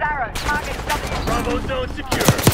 Arrow, target W. Bravo zone secure.